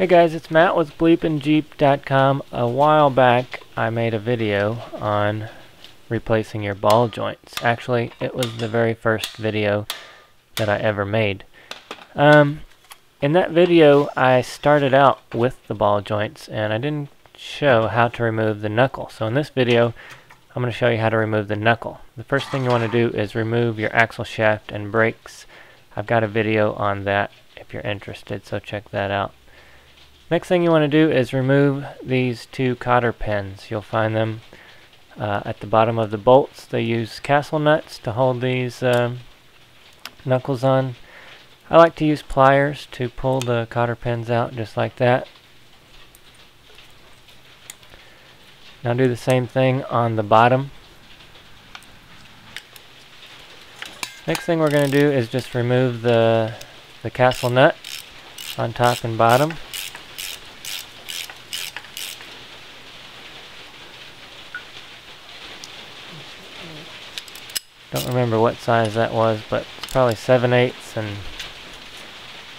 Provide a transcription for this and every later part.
Hey guys, it's Matt with bleepinjeep.com. A while back I made a video on replacing your ball joints. Actually, it was the very first video that I ever made. Um, in that video I started out with the ball joints and I didn't show how to remove the knuckle. So in this video I'm going to show you how to remove the knuckle. The first thing you want to do is remove your axle shaft and brakes. I've got a video on that if you're interested, so check that out. Next thing you want to do is remove these two cotter pins. You'll find them uh, at the bottom of the bolts. They use castle nuts to hold these um, knuckles on. I like to use pliers to pull the cotter pins out just like that. Now do the same thing on the bottom. Next thing we're going to do is just remove the, the castle nut on top and bottom. Don't remember what size that was, but it's probably 7 eighths and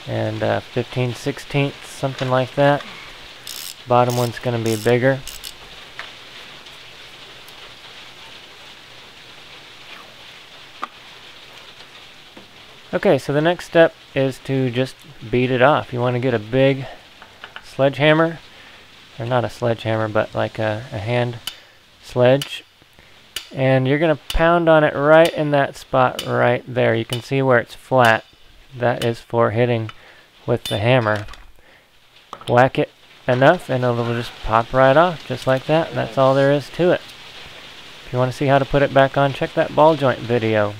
and uh, 15 sixteenths, something like that. Bottom one's going to be bigger. Okay, so the next step is to just beat it off. You want to get a big sledgehammer, or not a sledgehammer, but like a, a hand sledge, and you're going to pound on it right in that spot right there. You can see where it's flat. That is for hitting with the hammer. Whack it enough and it'll just pop right off just like that. That's all there is to it. If you want to see how to put it back on, check that ball joint video.